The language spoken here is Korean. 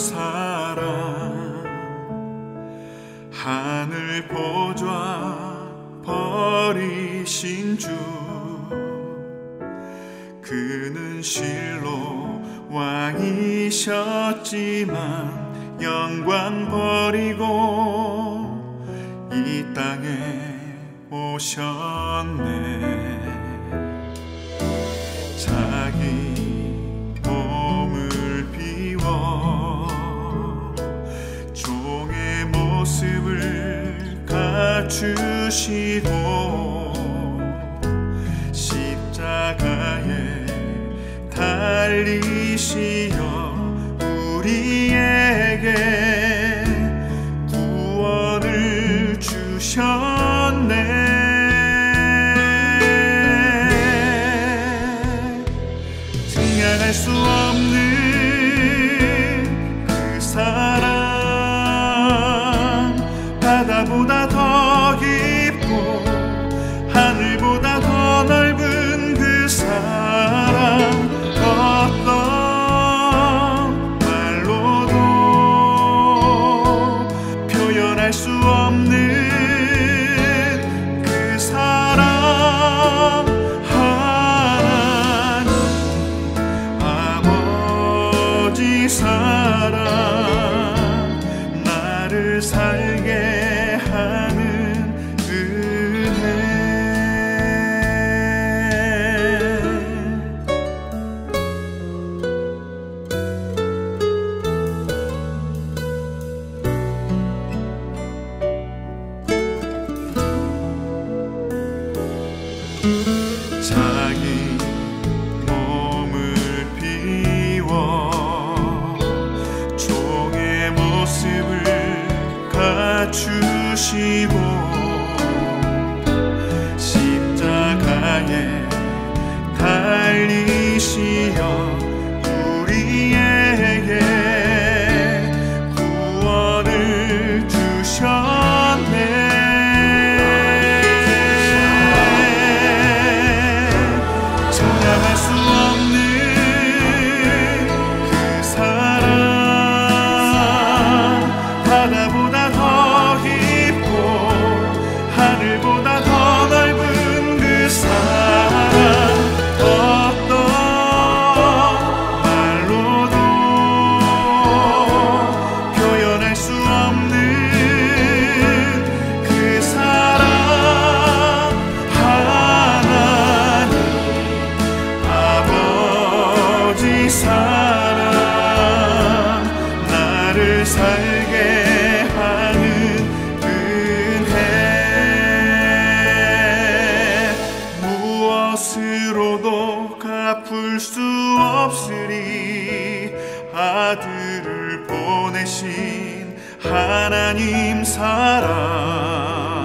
사랑. 하늘 보좌 버리신 주. 그는 실로 왕이셨지만 영광 버리고 이 땅에 오셨네. 자기 몸을 비워 갖추시고 십자가에 달리시어 수 없는 그 사랑. 하나님 아버지 사랑 시어 사랑 나를 살게 하는 은혜. 무엇으로도 갚을 수 없으리 아들을 보내신 하나님 사랑